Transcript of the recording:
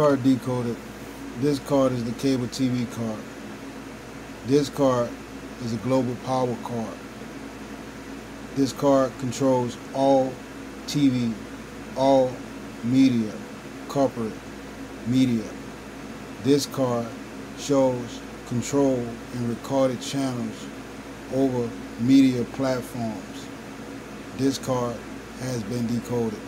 card decoded. This card is the cable TV card. This card is a global power card. This card controls all TV, all media, corporate media. This card shows control and recorded channels over media platforms. This card has been decoded.